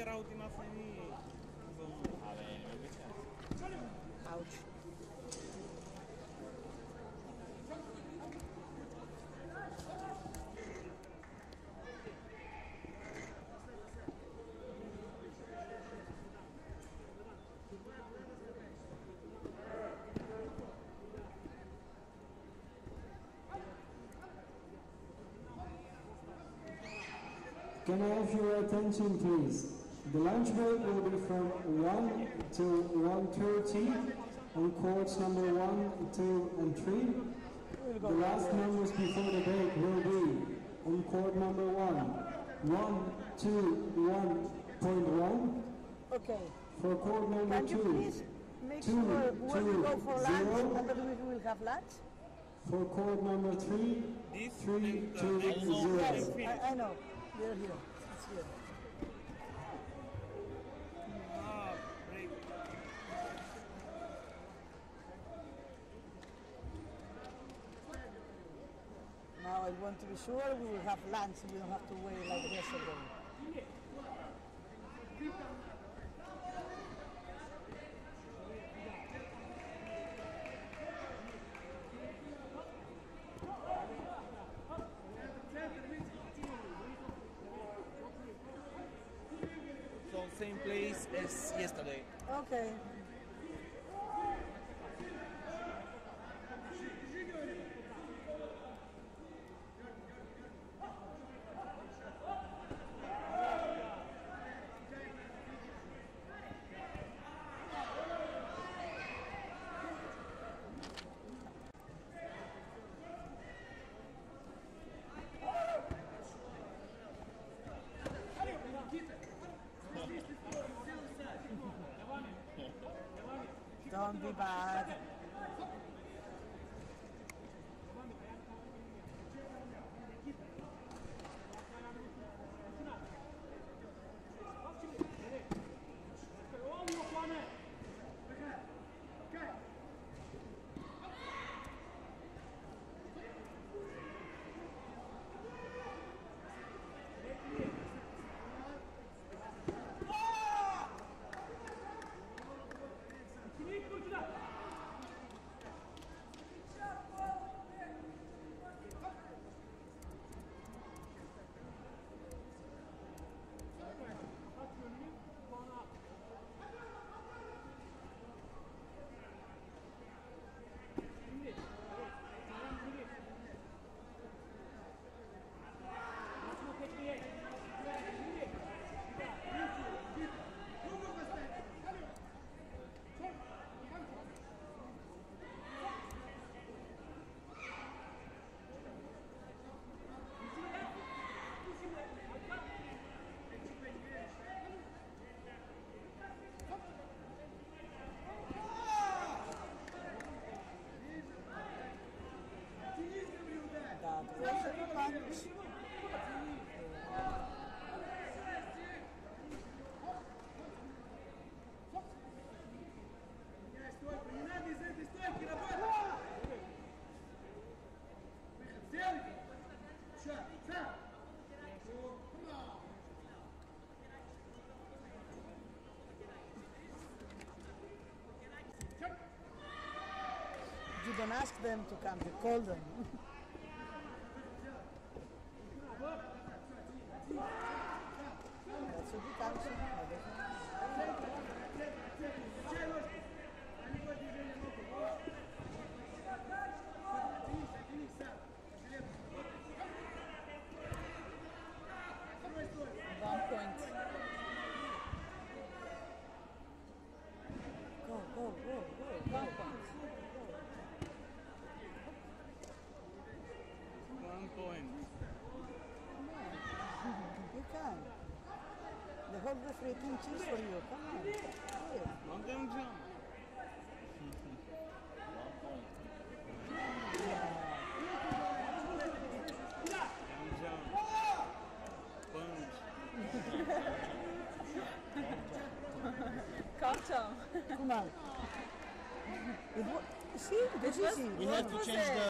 mi piace. Ouch. Can I have your attention, please? The lunch break will be from 1 till 1.30 on courts number 1, 2, and 3. The last numbers before the break will be on court number 1, 1, 2, 1.1. Okay. For court number Can 2, please make two, sure when we two, go for zero. lunch and we will have lunch? for court number 3, This 3, 2, next 0. Yes, I, I know. You're here. It's here. I want to be sure we will have lunch. We don't have to wait like yesterday. So same place as yesterday. Okay. Be bad. Don't ask them to come, you call them. One point. You can. The whole referee can choose for you. Come on. Do it. Don't them jump. Don't jump. Punch. Come on. Come on. It wa- See, it's easy. We have to change the